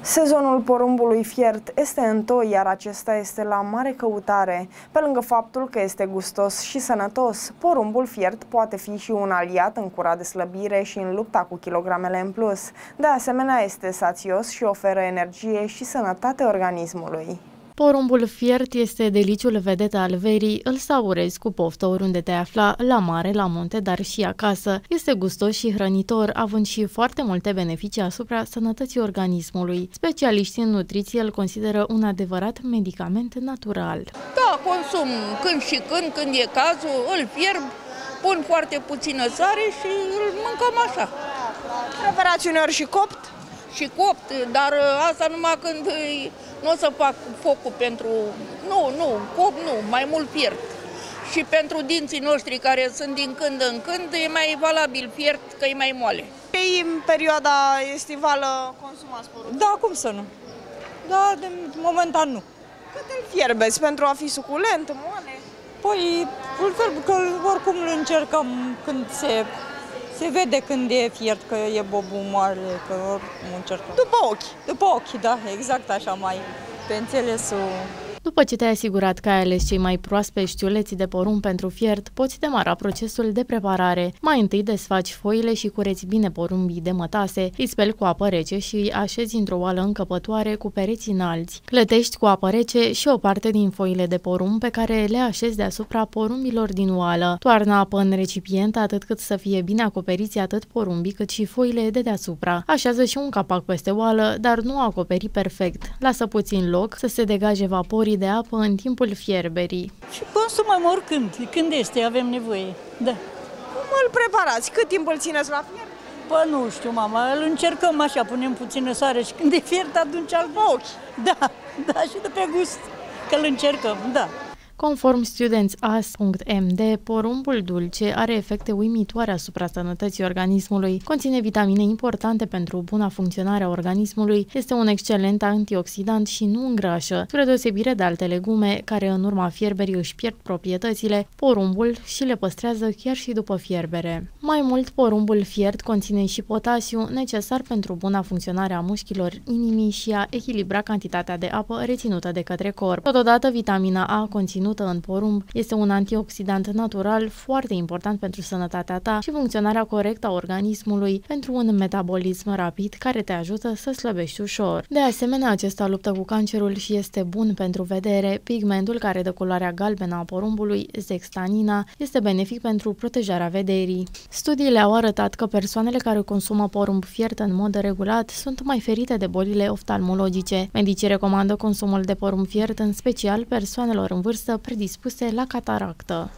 Sezonul porumbului fiert este întoi, iar acesta este la mare căutare. Pe lângă faptul că este gustos și sănătos, porumbul fiert poate fi și un aliat în cura de slăbire și în lupta cu kilogramele în plus. De asemenea, este sațios și oferă energie și sănătate organismului. Porumbul fiert este deliciul vedet al verii, îl saurezi cu poftă oriunde te afla, la mare, la munte, dar și acasă. Este gustos și hrănitor, având și foarte multe beneficii asupra sănătății organismului. Specialiștii în nutriție îl consideră un adevărat medicament natural. Da, consum când și când, când e cazul, îl fierb, pun foarte puțină sare și îl mâncăm așa. Preferați uneori și copt? Și copt, dar asta numai când nu o să fac focul pentru... Nu, nu, cop nu, mai mult fiert. Și pentru dinții noștri care sunt din când în când, e mai valabil fiert că e mai moale. Pe în perioada estivală consumați porumb? Da, cum să nu. Da, de momentan nu. Cât îl fierbeți pentru a fi suculent, moale? Păi, îl fierb, că oricum îl încercăm când se se vede când e fiert că e bobul mare, că oricum încercăm. După ochi. După ochi, da, exact așa mai pe înțelesul după ce te-ai asigurat că ai ales cei mai proaspe știuleții de porumb pentru fiert, poți demara procesul de preparare. Mai întâi desfaci foile și cureți bine porumbii de mătase, îi speli cu apă rece și îi așezi într-o oală încăpătoare cu pereți înalți. Clătești cu apă rece și o parte din foile de porumb pe care le așezi deasupra porumbilor din oală. Toarnă apă în recipient atât cât să fie bine acoperiți atât porumbii cât și foile de deasupra. Așează și un capac peste oală, dar nu acoperi perfect. Lasă puțin loc să se degaje vaporii de apă în timpul fierberii. Și consumăm oricând, când este, avem nevoie. Da. Cum îl preparați? Cât timp îl țineți la fier? Păi nu știu, mama, îl încercăm așa, punem puțină sare și când e fiert atunci al ochi. Da, da, și de pe gust, că îl încercăm, da. Conform studentsas.md, porumbul dulce are efecte uimitoare asupra sănătății organismului, conține vitamine importante pentru buna funcționare a organismului, este un excelent antioxidant și nu îngrașă. Spre deosebire de alte legume, care în urma fierberii își pierd proprietățile, porumbul și le păstrează chiar și după fierbere. Mai mult, porumbul fiert conține și potasiu, necesar pentru buna funcționare a mușchilor inimii și a echilibra cantitatea de apă reținută de către corp. Totodată, vitamina A conține conținută în porumb este un antioxidant natural foarte important pentru sănătatea ta și funcționarea corectă a organismului pentru un metabolism rapid care te ajută să slăbești ușor. De asemenea, acesta luptă cu cancerul și este bun pentru vedere. Pigmentul care dă culoarea galbenă a porumbului, zextanina, este benefic pentru protejarea vederii. Studiile au arătat că persoanele care consumă porumb fiert în mod regulat sunt mai ferite de bolile oftalmologice. Medicii recomandă consumul de porumb fiert în special persoanelor în vârstă predispuse la cataractă.